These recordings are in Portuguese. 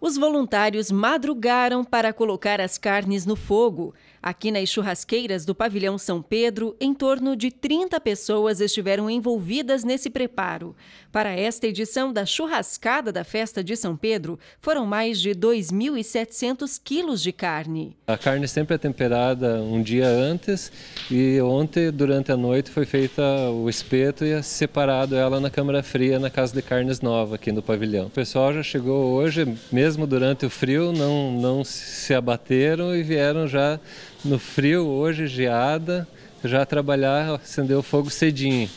Os voluntários madrugaram para colocar as carnes no fogo. Aqui nas churrasqueiras do pavilhão São Pedro, em torno de 30 pessoas estiveram envolvidas nesse preparo. Para esta edição da churrascada da festa de São Pedro, foram mais de 2.700 quilos de carne. A carne sempre é temperada um dia antes e ontem, durante a noite, foi feita o espeto e separado ela na câmara fria na Casa de Carnes Nova, aqui no pavilhão. O pessoal já chegou hoje, mesmo durante o frio, não, não se abateram e vieram já no frio, hoje, geada, já trabalhar, acender o fogo cedinho.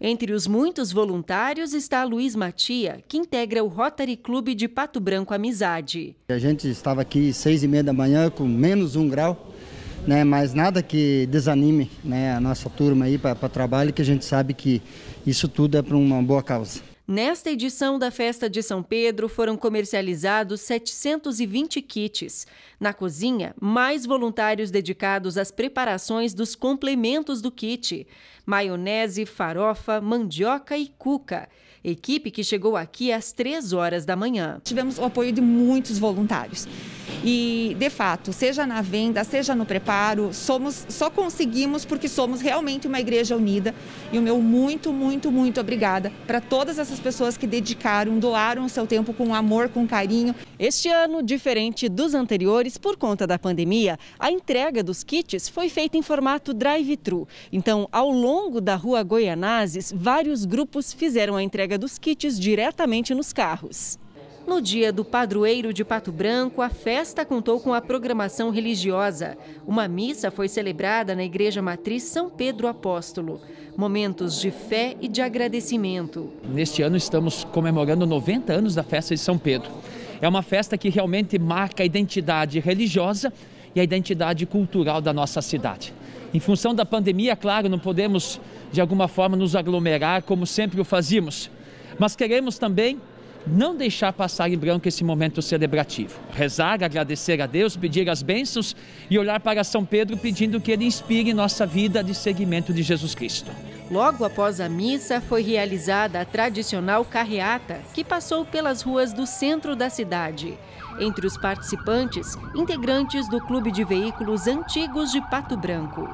Entre os muitos voluntários está Luiz Matia, que integra o Rotary Clube de Pato Branco Amizade. A gente estava aqui seis e meia da manhã com menos um grau, né? Mas nada que desanime, né? A nossa turma aí para trabalho, que a gente sabe que isso tudo é para uma boa causa. Nesta edição da Festa de São Pedro foram comercializados 720 kits. Na cozinha, mais voluntários dedicados às preparações dos complementos do kit: maionese, farofa, mandioca e cuca. Equipe que chegou aqui às 3 horas da manhã. Tivemos o apoio de muitos voluntários. E, de fato, seja na venda, seja no preparo, somos só conseguimos porque somos realmente uma igreja unida. E o meu muito, muito, muito obrigada para todas essas pessoas que dedicaram, doaram o seu tempo com amor, com carinho. Este ano, diferente dos anteriores, por conta da pandemia, a entrega dos kits foi feita em formato drive-thru. Então, ao longo da rua Goianazes, vários grupos fizeram a entrega dos kits diretamente nos carros. No dia do padroeiro de Pato Branco, a festa contou com a programação religiosa. Uma missa foi celebrada na Igreja Matriz São Pedro Apóstolo. Momentos de fé e de agradecimento. Neste ano estamos comemorando 90 anos da festa de São Pedro. É uma festa que realmente marca a identidade religiosa e a identidade cultural da nossa cidade. Em função da pandemia, claro, não podemos de alguma forma nos aglomerar como sempre o fazíamos, mas queremos também não deixar passar em branco esse momento celebrativo. Rezar, agradecer a Deus, pedir as bênçãos e olhar para São Pedro pedindo que ele inspire nossa vida de seguimento de Jesus Cristo. Logo após a missa, foi realizada a tradicional carreata, que passou pelas ruas do centro da cidade. Entre os participantes, integrantes do Clube de Veículos Antigos de Pato Branco.